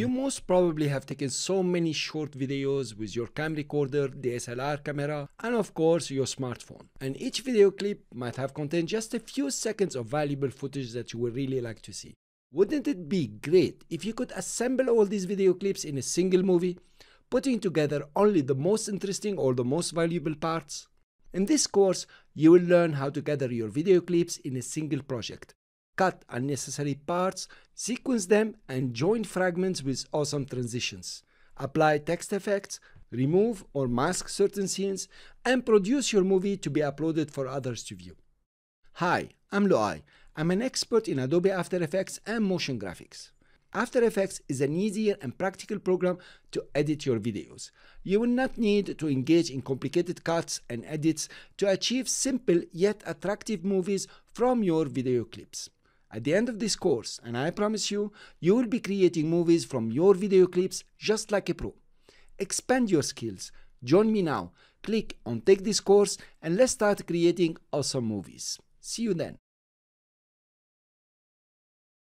You most probably have taken so many short videos with your cam recorder, DSLR camera, and of course your smartphone. And each video clip might have contained just a few seconds of valuable footage that you would really like to see. Wouldn't it be great if you could assemble all these video clips in a single movie, putting together only the most interesting or the most valuable parts? In this course, you will learn how to gather your video clips in a single project, cut unnecessary parts, sequence them, and join fragments with awesome transitions. Apply text effects, remove or mask certain scenes, and produce your movie to be uploaded for others to view. Hi, I'm Louay. I'm an expert in Adobe After Effects and motion graphics. After Effects is an easier and practical program to edit your videos. You will not need to engage in complicated cuts and edits to achieve simple yet attractive movies from your video clips. At the end of this course, and I promise you, you will be creating movies from your video clips just like a pro. Expand your skills. Join me now. Click on Take this course and let's start creating awesome movies. See you then.